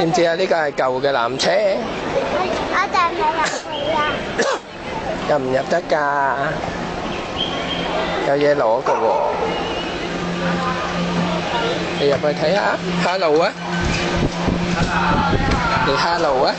知唔知啊？呢個係舊嘅纜車，我就係入去啊！入唔入得㗎？有嘢攞㗎喎，你入去睇下，hello 啊，你 hello 啊，